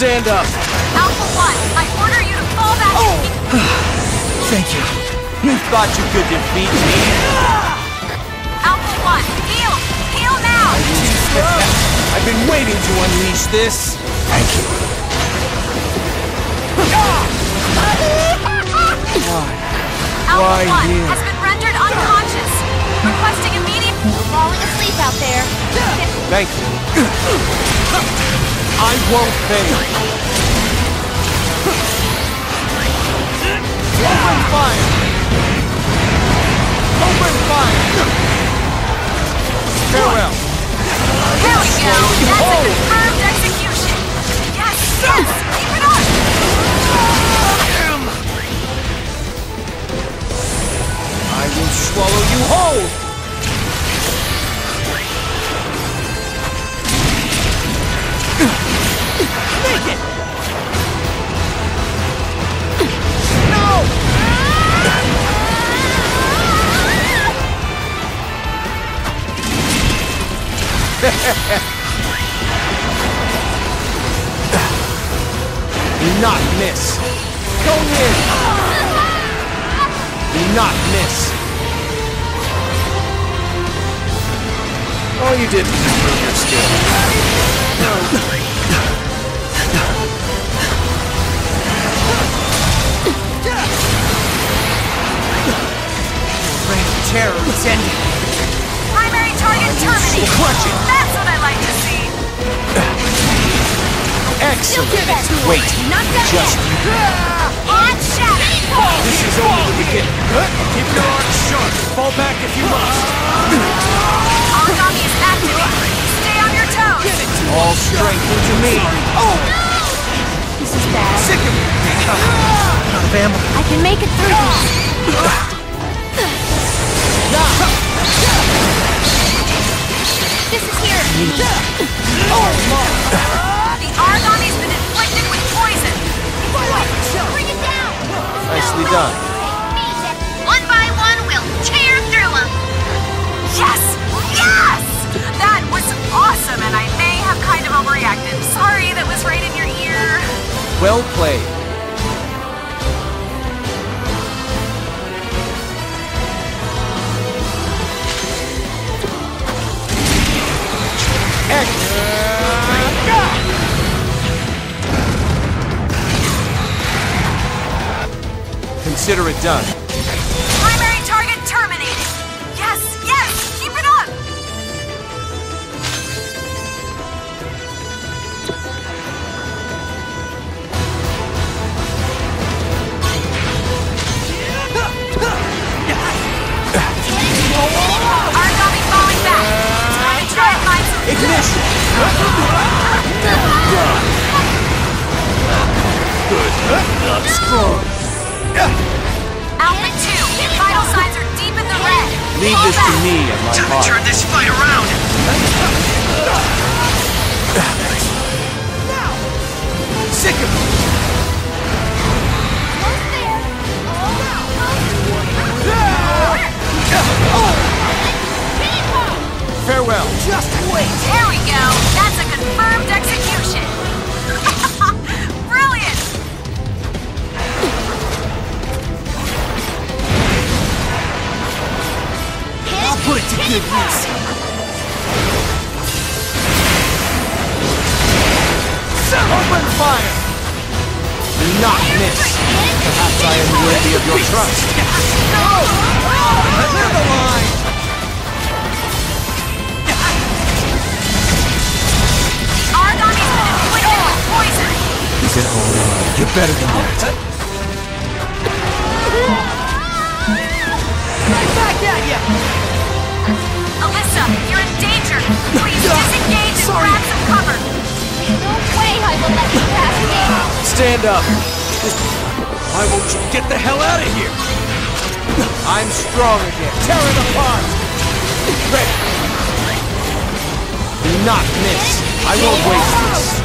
Stand up. Alpha 1, I order you to fall back oh. and Thank you. You thought you could defeat me? Alpha 1, heal! Heal now! I've been waiting to unleash this. Thank you. Alpha Why 1 here? has been rendered unconscious. Requesting immediate... Falling asleep out there. Thank you. I won't fail. Open fire! Open fire! Farewell. There we go! That's a terror is ending. Primary target terminated! Crush it. That's what I like to see! Excellent. Wait, just yet! On shatter! this is only the beginning. Keep your arms sharp. Fall back if you must. Aragami is activated! Stay on your toes! All strength into me. Oh, This is bad. sick of it. Out of ammo. I can make it through this. Ah! This is here. Oh, the Aragami's been inflicted with poison! Bring it down. Nicely done. One by one, we'll tear through them! Yes! Yes! That was awesome, and I may have kind of overreacted. Sorry, that was right in your ear. Well played. Consider it done. Primary target terminated! Yes, yes! Keep it up! Aragami falling back! Time to try and find some Ignition! Good. Not strong. Leave this to me and my Time to turn this fight around! Sick of it. Farewell. Just wait. There we go. That's a confirmed execution. I'll put it to good use. Open fire! Do not miss. Perhaps I am worthy of your trust. No! Clear the line! Aragami's been inflicted with poison. Is it all right? You're better than that. Right back at you're in danger. Please disengage and Sorry. grab some cover. No way I will let you pass me. Stand up. Why won't you get the hell out of here? I'm strong again. Tear it apart. Ready. Do not miss. I won't waste this.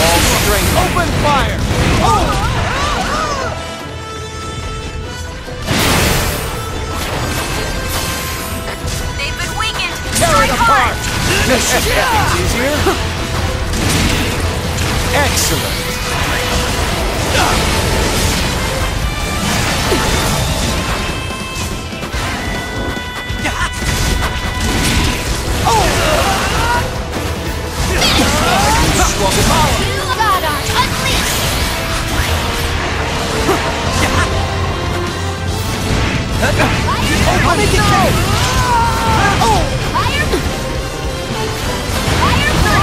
All strength. Open fire. Oh! Things easier. Excellent. I'll make it count.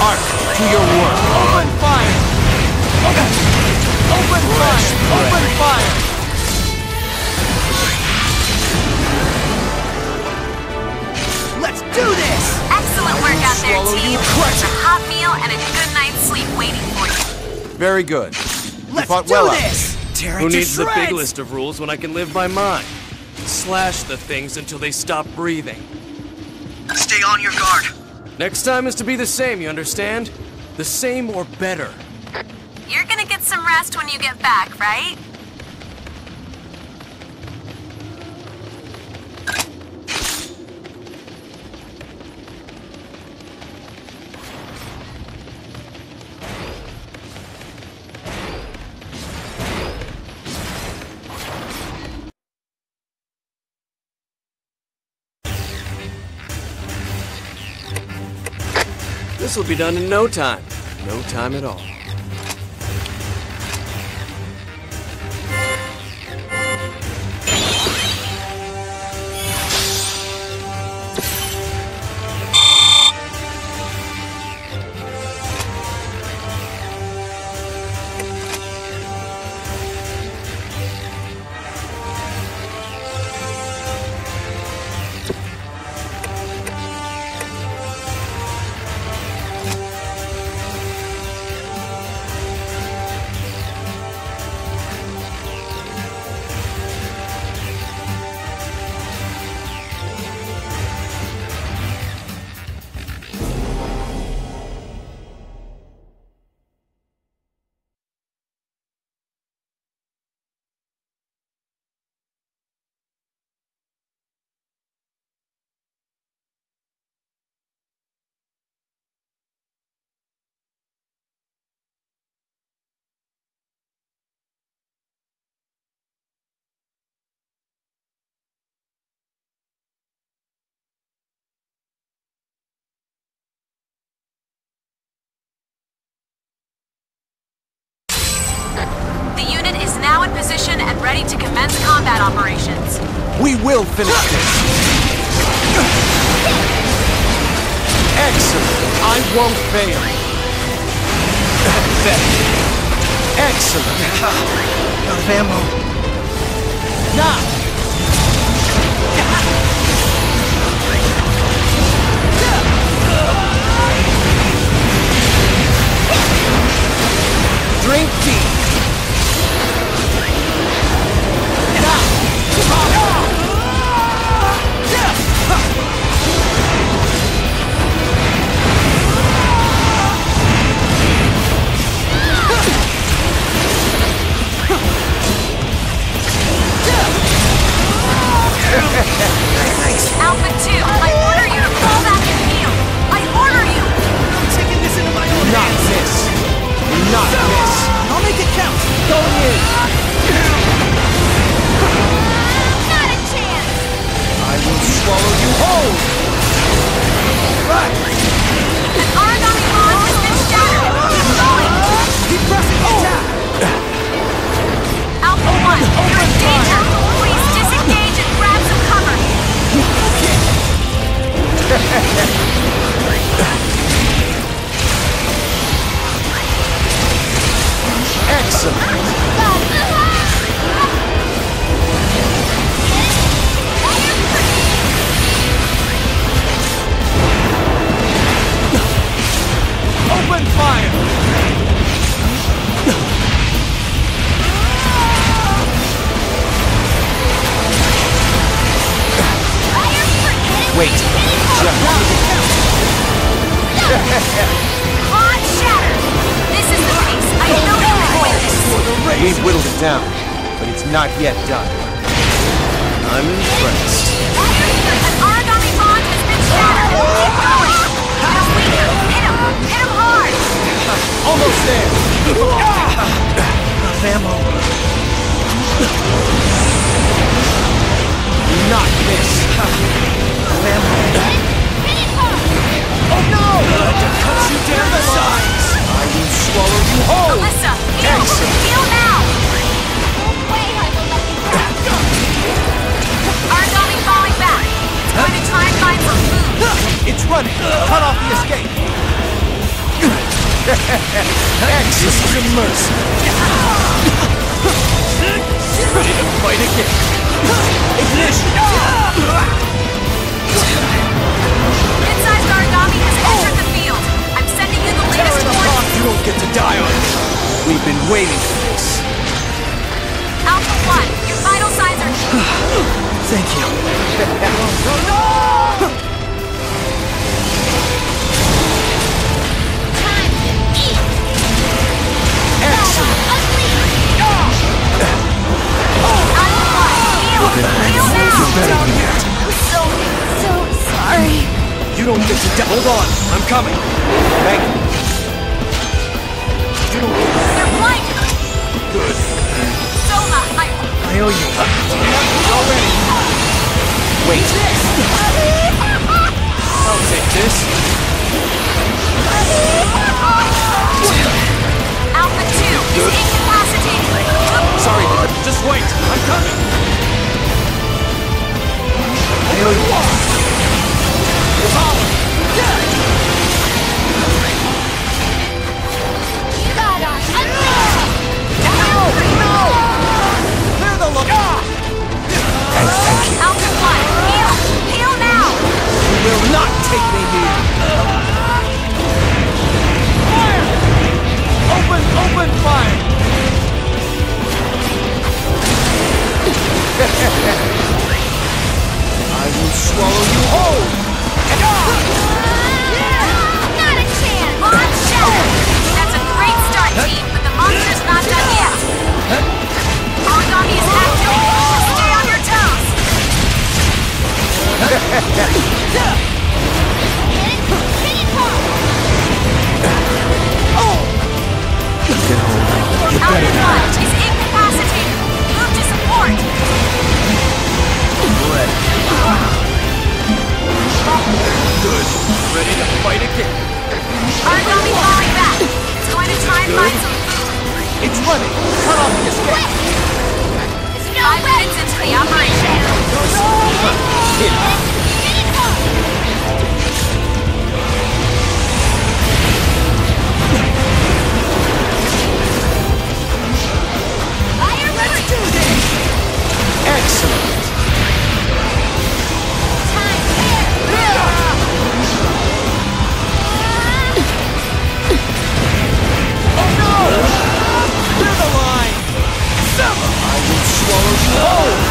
Arc, to your work. Open fire. Open fire. Open fire. Let's do this. excellent work out there, team. you, crush There's a hot meal and a good night's sleep waiting for you. Very good. Let's fought do well this! Tear Who it to needs the big list of rules when I can live by mine? Slash the things until they stop breathing. Stay on your guard. Next time is to be the same, you understand? The same or better. You're gonna get some rest when you get back, right? This will be done in no time. No time at all. Position and ready to commence combat operations. We will finish this. Excellent. I won't fail. Excellent. Out of ammo. Now. Drink deep. Right. Not yet done. I'm impressed. An Aragami bond has been shattered. Keep going. Hit him. Hit him. Hit him hard. Almost there! Enough ammo. Not miss! This mercy! Ready to fight again! Ignition! Mid-sized Aragami has entered the field. I'm sending you the latest coordinates. You don't get to die on it! We've been waiting for this! Alpha 1, your vital signs are... Thank you. Time Hold on! I'm coming! Thank you! You don't get They're blinded. good! Soma, I... I owe you. Already! Wait! I'll take this! Alpha 2 is incapacitated. Sorry, just wait! I'm coming! I owe you. Fight again. Aragami falling back. It's going to try and find some. It's running. Cut off the escape. It's no Five way! minutes into the operation. Hit. Hit swallow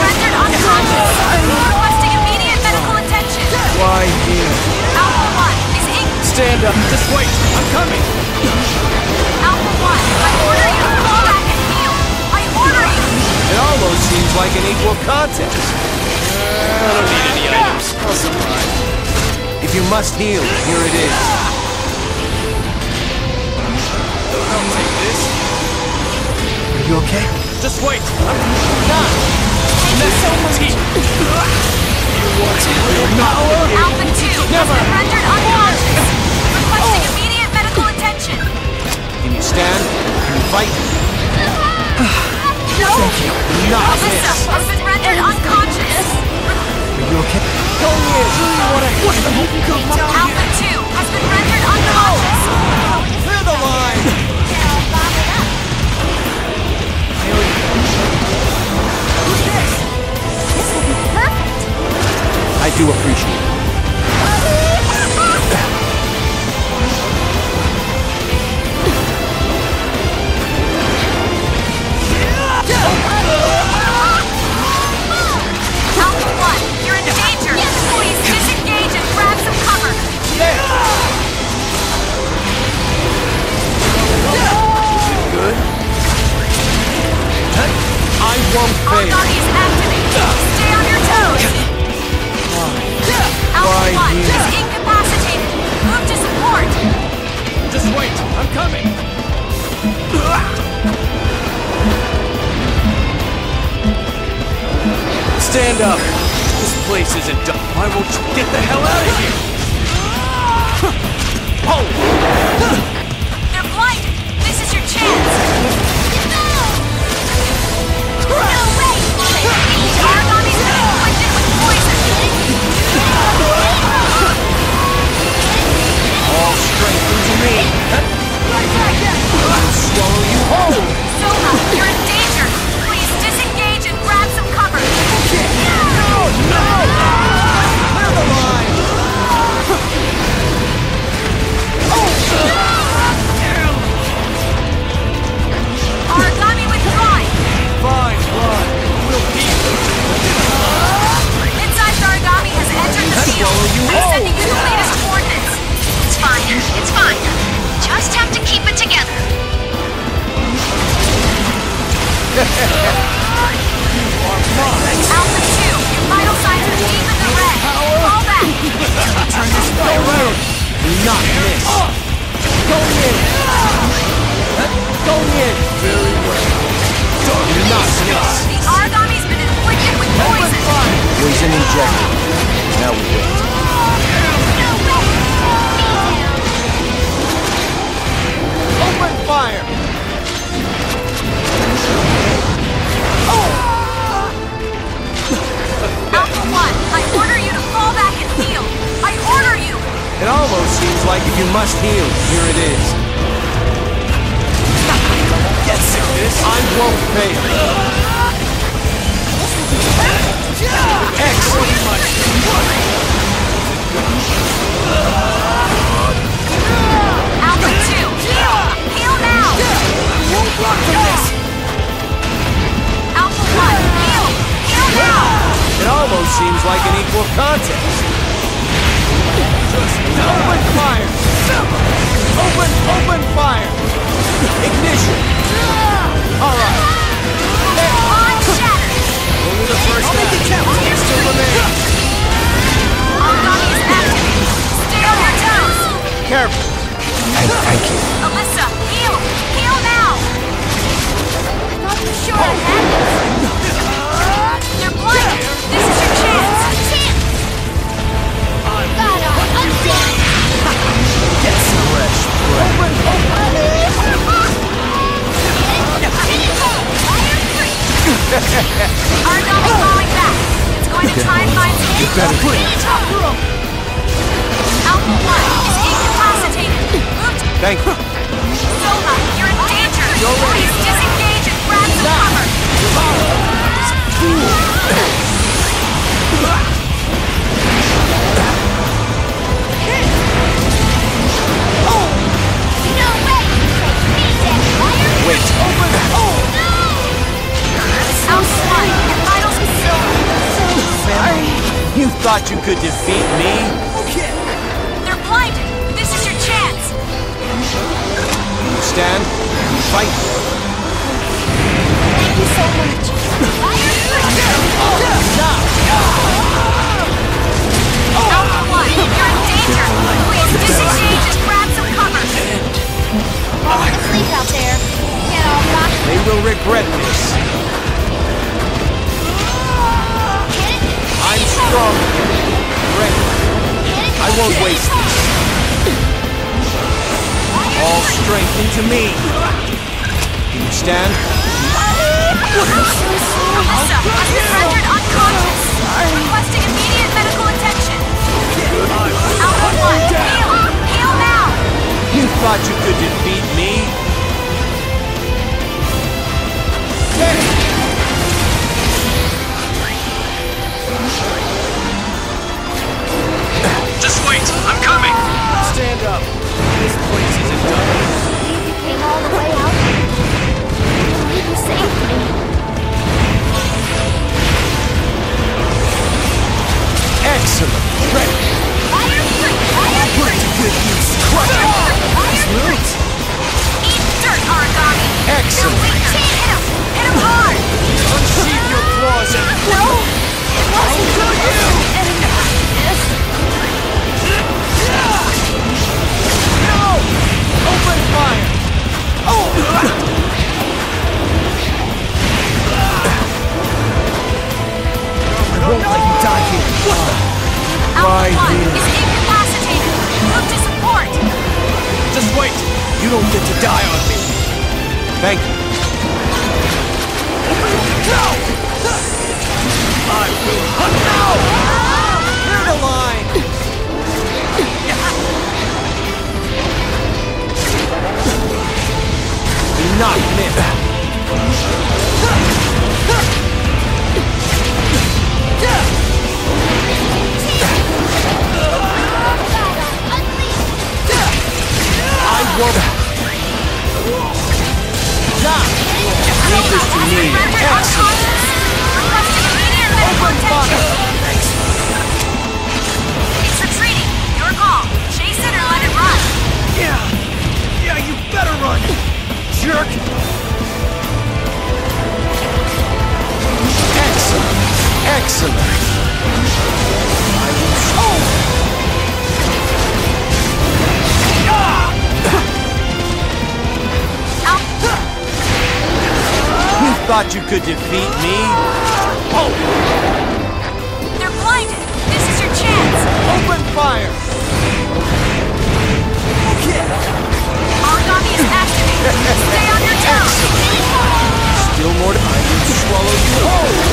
rendered unconscious. Requesting immediate medical attention. Why here? Alpha 1 is in. Stand up. Just wait. I'm coming. Alpha 1, I order you to fall back and heal. I order you. It almost seems like an equal contest. I don't need any items. I'll survive. If you must heal, here it is. I'll take this. Are you okay? Just wait. I'm not. Thank you so much. Alpha 2 has been rendered unconscious. Requesting oh. immediate medical attention. Can you stand? Can you fight? No. Thank you. Not Alisa this. has been rendered unconscious. Are you okay? Go in. What a what the Alpha 2 has some cover. Good. I won't fail. Aragami is activated. Alpha Why 1 here? is incapacitated. Move to support. Just wait. I'm coming. Stand up. This place isn't done. Why won't you get the hell out of here? Oh! They're blinded. This is your chance. No way! Swallow you whole. Soma, you're in danger. Please disengage and grab some cover. Clear Poison injected. Now we wait. Open fire! Alpha 1, I order you to fall back and heal. I order you. It almost seems like if you must heal, here it is. Get sick of this. I won't fail. Alpha 2, heal. Heal now. Alpha 1, heal. Heal now. It almost seems like an equal contest. Just open fire! Open, open fire! Ignition! Alright, the first half. It still remains. Aragami is activated. Stay on your toes. Careful. Thank you. Alisa, find some You better quit. Alpha 1 is incapacitated. Thank you. Soma. You're in danger. Please disengage and grab some cover. Thought you could defeat me? Okay. They're blinded. This is your chance. Stand. Fight. Thank you so much. Fire free! Alpha 1, you're in danger. Please disengage and grab some cover. Fall asleep out there. Get all. They will regret this. Strong again. Ready. I won't waste this. All strength into me. Can you stand? Alisa has been rendered unconscious. Requesting Jerk! Excellent! Excellent! I will... Oh! Thought you could defeat me? Oh! They're blinded! This is your chance! Open fire! Aragami is activated! Stay on your toes! Still more to... I will swallow you whole!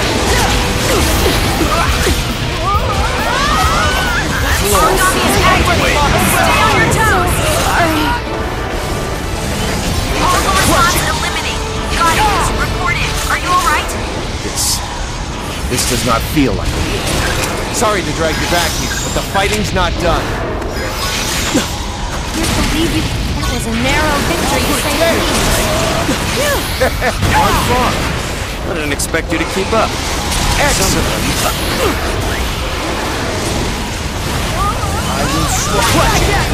This does not feel like it. Sorry to drag you back here, but the fighting's not done. Can't believe you. That was a narrow victory to say the least. One far. I didn't expect you to keep up. Excellent. I will swallow...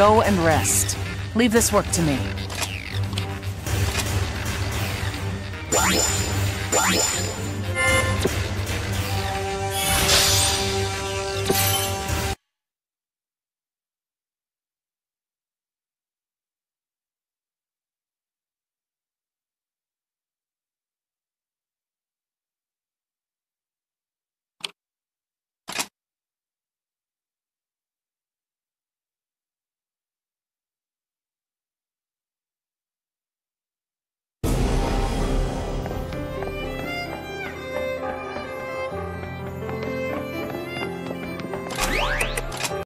Go and rest. Leave this work to me.